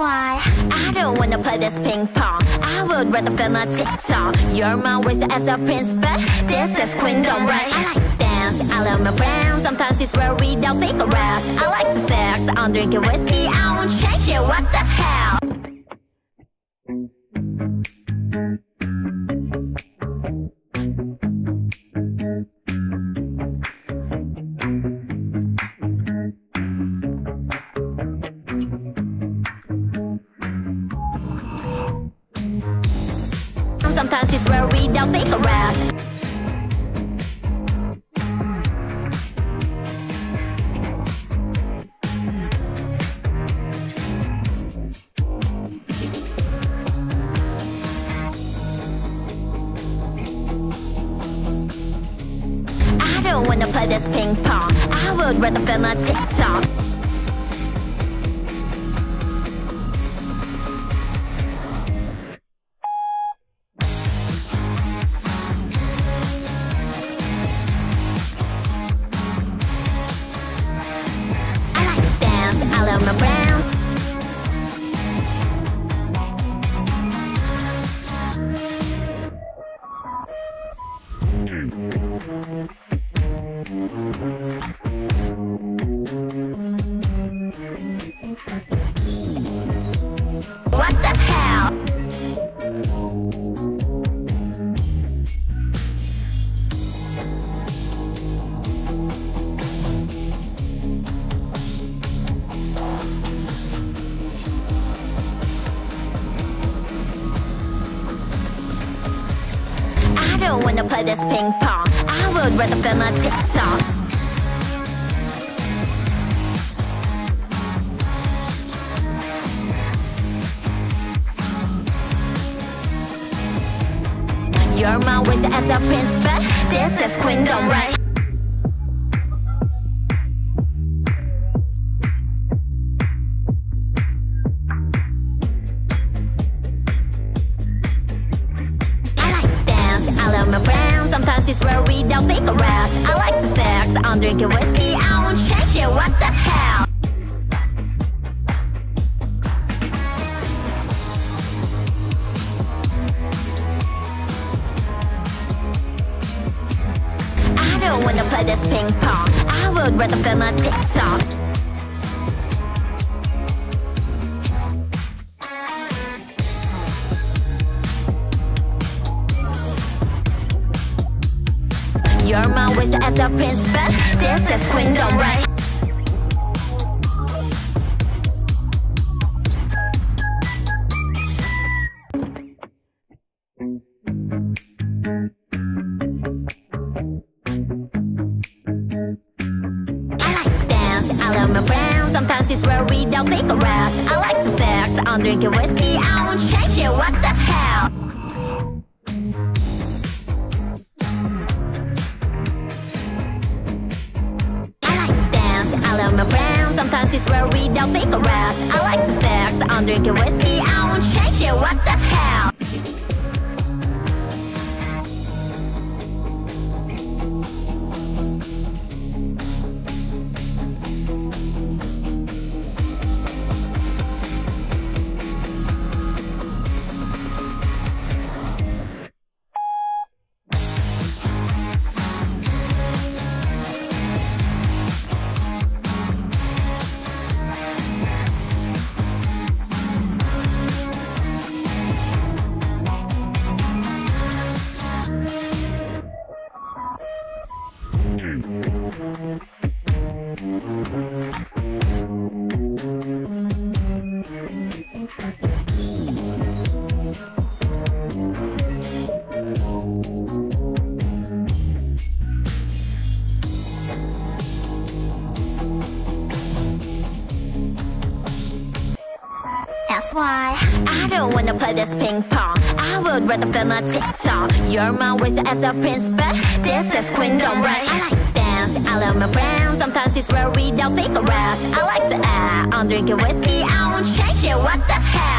why I don't wanna play this ping pong. I would rather film a TikTok. You're my waist as a prince But this is queendom, right? I like dance, I love my friends. Sometimes it's where we don't cigarettes I like to sex, I'm drinking whiskey. I won't change it, what the hell? Sometimes it's where we don't think of rest. I don't wanna play this ping pong. I would rather film a TikTok. Don't wanna play this ping pong. I would rather film a TikTok. You're my waist as a prince, but this is queendom, right? Love my friends. Sometimes it's where we don't think rest. I like to sex, I'm drinking whiskey. I won't change it, what the hell? I don't wanna play this ping pong. I would rather film a TikTok. You're my waist as a prince, but this is queendom, right? I like to dance, I love my friends. Sometimes it's where we don't think of rest. I like to sex, I'm drinking whiskey. I won't change it, what the hell? Sometimes it's where we don't think rest. I like to sex, I'm drinking whiskey. I won't change it, what the hell? That's why I don't wanna play this ping pong. I would rather film a TikTok. You're my waist as a prince, but this is queendom, right? I love my friends. Sometimes it's where we don't think of rest. I like to act, I'm drinking whiskey. I won't change it, what the hell?